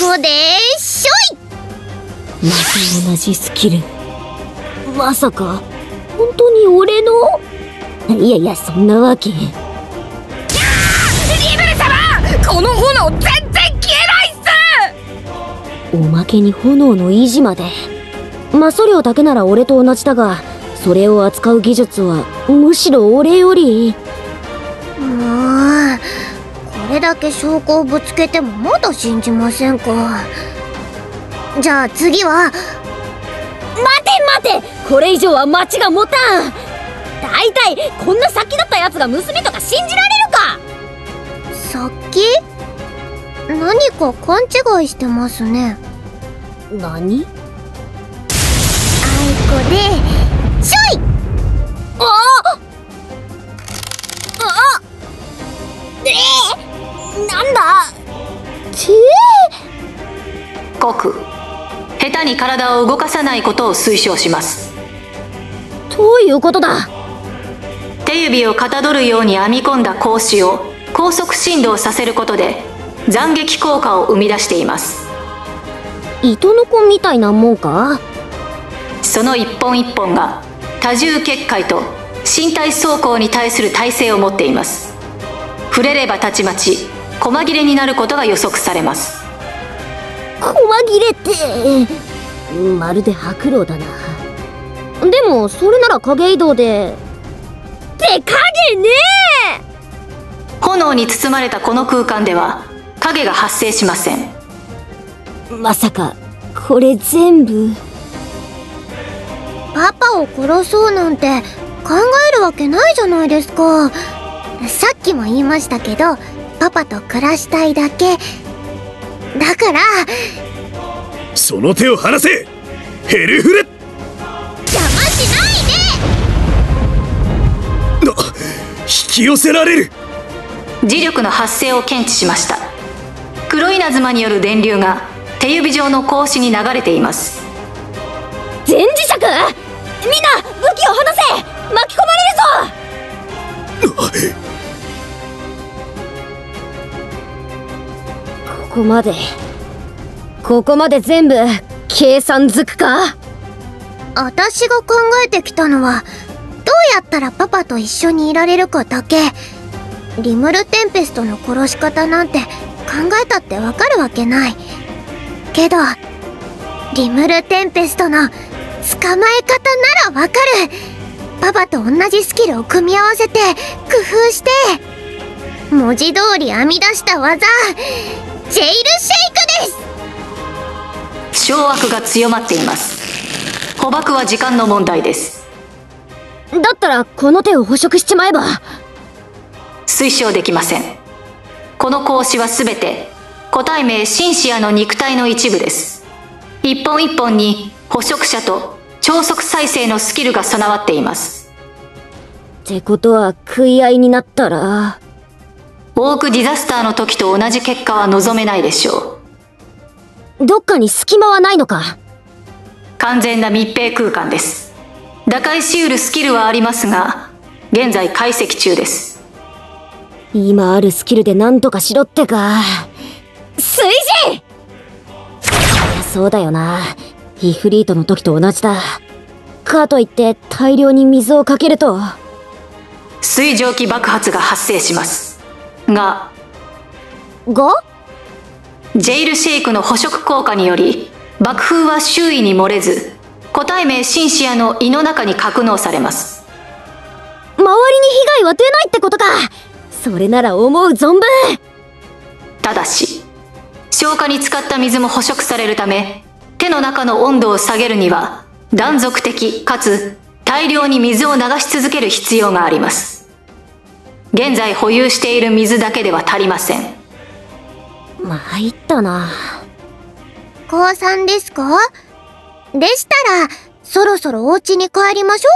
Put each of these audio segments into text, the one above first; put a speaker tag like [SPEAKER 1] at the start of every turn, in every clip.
[SPEAKER 1] こでしょい。
[SPEAKER 2] また同じスキル。まさか。本当に俺の？いやいやそんなわけ。
[SPEAKER 3] リブル様。この炎全然消えないっ
[SPEAKER 2] す。おまけに炎の維持まで。魔素量だけなら俺と同じだがそれを扱う技術はむしろ俺より
[SPEAKER 1] れだけ証拠をぶつけてもまだ信じませんか。じゃあ次は。待
[SPEAKER 2] て待て。これ以上は町が持たん。大体こんな先だったやつが娘とか信じられるか。
[SPEAKER 1] 先？何か勘違いしてますね。
[SPEAKER 2] 何？あい
[SPEAKER 1] こで
[SPEAKER 4] 体を動かさないことを推奨します。
[SPEAKER 2] どういうことだ？
[SPEAKER 4] 手指をかたどるように編み込んだ格子を高速振動させることで斬撃効果を生み出しています。
[SPEAKER 2] 糸の子みたいなもんか？
[SPEAKER 4] その一本一本が多重結界と身体走行に対する耐性を持っています。触れればたちまち細切れになることが予測されます。
[SPEAKER 2] 細切れってまるで白狼だな。でもそれなら影移動で。って影ね
[SPEAKER 4] 炎に包まれたこの空間では影が発生しません。
[SPEAKER 2] まさかこれ全部？
[SPEAKER 1] パパを殺そうなんて考えるわけないじゃないですか。さっきも言いましたけどパパと暮らしたいだけ。だから
[SPEAKER 5] その手を離せヘルフレ
[SPEAKER 1] 邪魔し
[SPEAKER 5] ないで！な引き寄せられる。
[SPEAKER 4] 磁力の発生を検知しました。黒稲妻による電流が手指状の格子に流れています。
[SPEAKER 2] 全磁石？みんな武器を離せ！巻き込まれるぞ！ここまでここまで全部計算づくか？
[SPEAKER 1] 私が考えてきたのはどうやったらパパと一緒にいられるかだけ。リムルテンペストの殺し方なんて考えたってわかるわけない。けどリムルテンペストの捕まえ方ならわかる。パパと同じスキルを組み合わせて工夫して。文字通り編み出した技。ジェイルシェ
[SPEAKER 4] 掌握が強まっています。捕獲は時間の問題です。
[SPEAKER 2] だったらこの手を捕食しちまえば。
[SPEAKER 4] 推奨できません。この格子は全て個体名シンシアの肉体の一部です。一本一本に捕食者と超速再生のスキルが備わっています。
[SPEAKER 2] ってことは食い合いになったら？
[SPEAKER 4] オークディザスターの時と同じ結果は望めないでしょ
[SPEAKER 2] うどっかに隙間はないのか？
[SPEAKER 4] 完全な密閉空間です。打開しうるスキルはありますが現在解析中です。
[SPEAKER 2] 今あるスキルで何とかしろってか。水人そうだよな。イフリートの時と同じだ。かといって大量に水をかけると。
[SPEAKER 4] 水蒸気爆発が発生します。が
[SPEAKER 2] が？
[SPEAKER 4] ジェイルシェイクの捕食効果により爆風は周囲に漏れず個体名シンシアの胃の中に格納されます。
[SPEAKER 2] 周りに被害は出ないってことか。それなら思う存分。
[SPEAKER 4] ただし消化に使った水も捕食されるため手の中の温度を下げるには断続的かつ大量に水を流し続ける必要があります。現在保有している水だけでは足りません
[SPEAKER 2] 参ったな。
[SPEAKER 1] 高三ですか？でしたらそろそろお家に帰りまし
[SPEAKER 2] ょ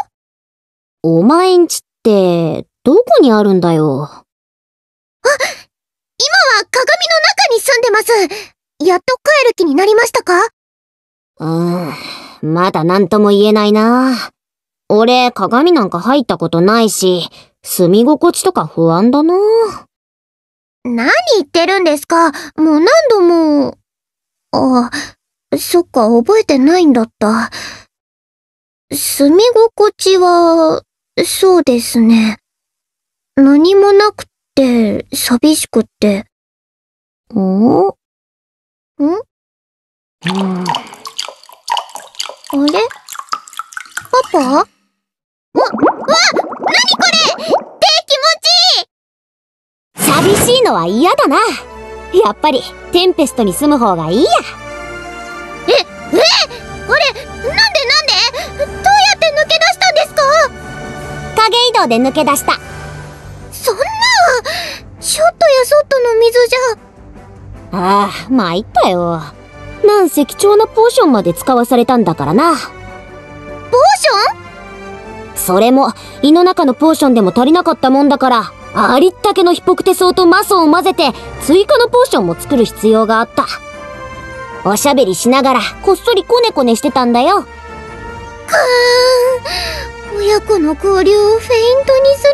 [SPEAKER 2] お前んちってどこにあるんだよ？
[SPEAKER 1] あ今は鏡の中に住んでます。やっと帰る気になりましたか？
[SPEAKER 2] うーん、まだ何とも言えないな。俺、鏡なんか入ったことないし、住み心地とか不安だな。
[SPEAKER 1] 何言ってるんですか？もう何度も。あ、そっか、覚えてないんだった。住み心地は、そうですね。何もなくって、寂しくって。
[SPEAKER 2] お？ん？
[SPEAKER 1] んあれ？パパ？
[SPEAKER 2] のは嫌だな。やっぱり、テンペストに住む方がいいや。
[SPEAKER 1] え、え？あれなんでなんで？どうやって抜け出したんですか？
[SPEAKER 2] 影移動で抜け出した。
[SPEAKER 1] そんなショットやソットの水じゃ。
[SPEAKER 2] ああ、参ったよ。なんせ貴重なポーションまで使わされたんだからな。
[SPEAKER 1] ポーション？
[SPEAKER 2] それも、胃の中のポーションでも足りなかったもんだから、ありったけのヒポクテソウとマソを混ぜて、追加のポーションも作る必要があった。おしゃべりしながら、こっそりコネコネしてたんだよ。
[SPEAKER 1] かーん。親子の交流をフェイントにする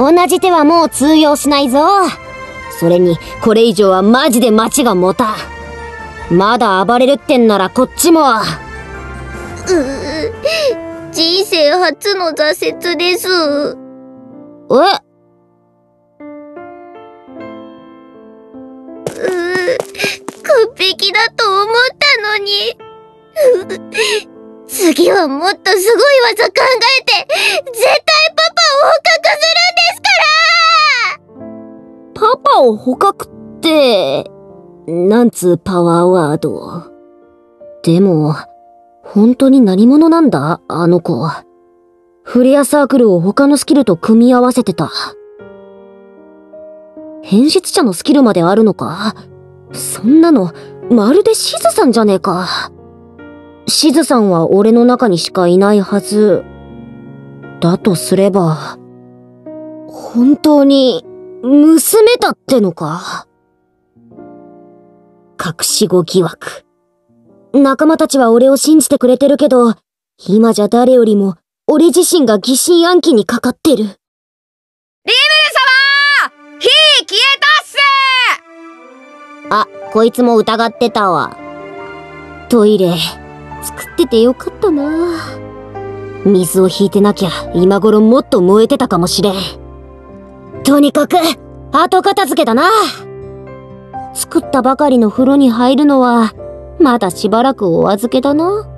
[SPEAKER 1] なんて。
[SPEAKER 2] 同じ手はもう通用しないぞ。それに、これ以上はマジで街が持たん。まだ暴れるってんならこっちも。
[SPEAKER 1] うー人生初の挫折です。
[SPEAKER 2] え
[SPEAKER 1] う完璧だと思ったのに。次はもっとすごい技考えて、絶対パパを捕獲するんですから
[SPEAKER 2] パパを捕獲って、なんつうパワーワード？でも、本当に何者なんだ？あの子。フレアサークルを他のスキルと組み合わせてた。変質者のスキルまであるのか？そんなの、まるでシズさんじゃねえか。シズさんは俺の中にしかいないはず。だとすれば、本当に、娘だってのか？隠し子疑惑。仲間たちは俺を信じてくれてるけど、今じゃ誰よりも俺自身が疑心暗鬼にかかってる。
[SPEAKER 3] リムル様火消えたっす
[SPEAKER 2] あ、こいつも疑ってたわ。トイレ、作っててよかったな水を引いてなきゃ今頃もっと燃えてたかもしれん。とにかく、後片付けだな。作ったばかりの風呂に入るのは、まだしばらくお預けだな。